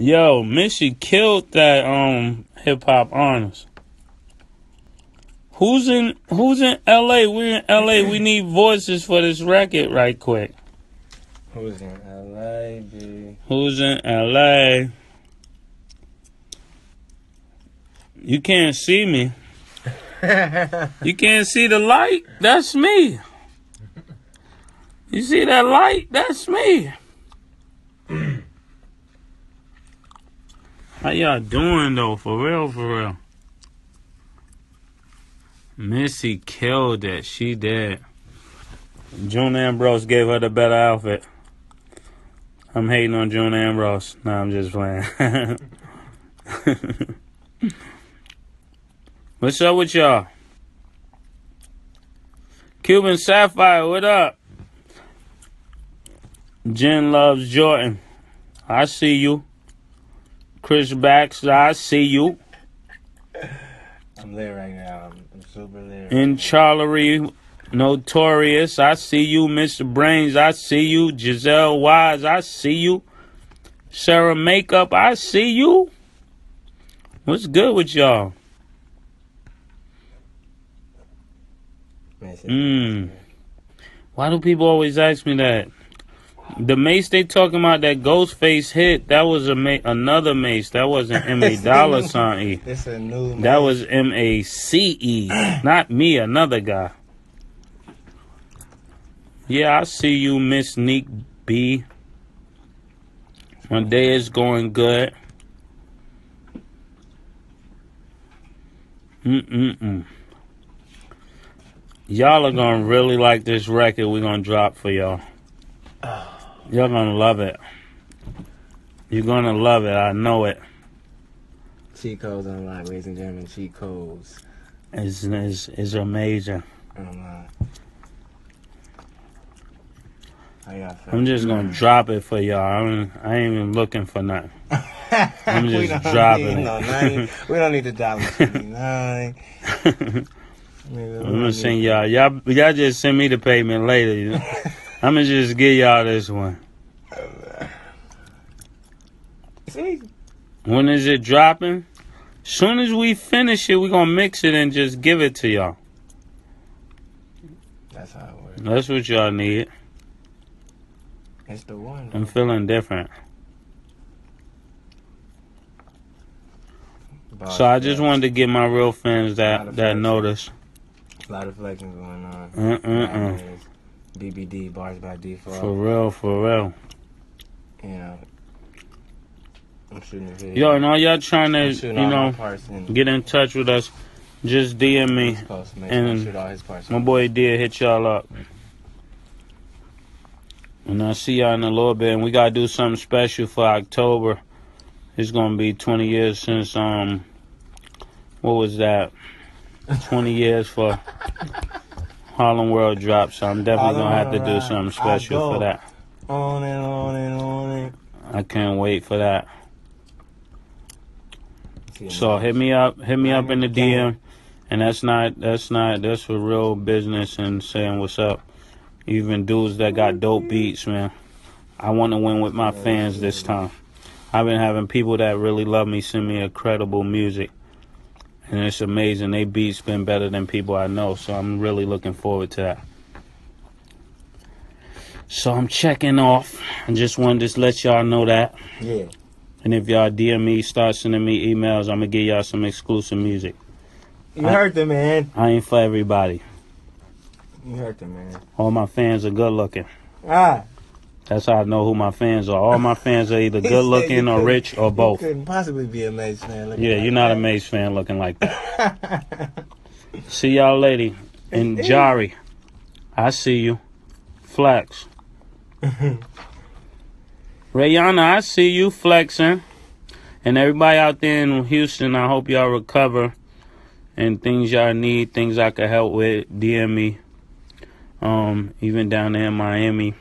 Yo, Missy killed that um hip hop honors. Who's in Who's in L.A.? We're in L.A. We need voices for this record, right quick. Who's in LA, B? Who's in L.A.? You can't see me. You can't see the light? That's me. You see that light? That's me. How y'all doing though? For real, for real. Missy killed it. She did. June Ambrose gave her the better outfit. I'm hating on June Ambrose. No, I'm just playing. What's up with y'all? Cuban Sapphire, what up? Jen loves Jordan. I see you. Chris Baxter, I see you. I'm lit right now. I'm, I'm super lit. In Charlery, Notorious, I see you. Mr. Brains, I see you. Giselle Wise, I see you. Sarah Makeup, I see you. What's good with y'all? Man, shit. Mm. Why do people always ask me that? The mace they talking about that Ghostface hit, that was a ma- another mace. That wasn't M A dollar sign E. It's a new. That was M A C E, not me, another guy. Yeah, I see you, Miss Neek B. My day is going good. Mm-mm-mm. Y'all are gonna really like this record we're gonna drop for y'all. Ah. Y'all gonna love it. You're gonna love it, I know it. cheat codes online, ladies and gentlemen. Cheat codes It's, it's, it's amazing. online. I'm just gonna drop it for y'all. I ain't, I ain't even looking for nothing. I'm just dropping it. no 90 we don't need the dollar fifty nine. I'm gonna send y'all. Y'all, y'all just send me the payment later. You know? I'm gonna just give y'all this one. See, When is it dropping? Soon as we finish it, we gonna mix it and just give it to y'all. that's how it works. That's what y'all need. It's the one. I'm feeling different. So I just wanted to get my real fans that that notice. a lot of flexing going on. Mm-mm-mm. Nowadays. BBD bars by default. For real, for real. you know, I'm shooting a video. Yo, and all y'all trying to, you shooting all my know, get in touch with us, just DM me. And sure all his parts. My boy did hit y'all up. And I'll see y'all in a little bit. And we gotta do something special for October. It's gonna be 20 years since um, what was that? 20 years for Harlem World drop. So I'm definitely gonna have to do something special for that. On and on and on and. I can't wait for that. So hit me up, hit me up in the DM, and that's not that's not that's for real business and saying what's up. Even dudes that got dope beats, man. I want to win with my fans this time. I've been having people that really love me send me incredible music, and it's amazing. They beats been better than people I know, so I'm really looking forward to that. So I'm checking off. I just wanted to let y'all know that. Yeah. And if y'all DM me, start sending me emails, I'm gonna give y'all some exclusive music. You I- heard them, man. I ain't for everybody. You heard them, man. All my fans are good looking. Ah. That's how I know who my fans are. All my fans are either good looking or rich or You both. couldn't possibly be a Mase fan. looking Yeah, like you're not a that. Mase fan looking like that. See y'all lady. And Jari. I see you. Flex. Rayana, I see you flexing. And everybody out there in Houston, I hope y'all recover. And things y'all need, things I can help with, DM me. Um, even down there in Miami.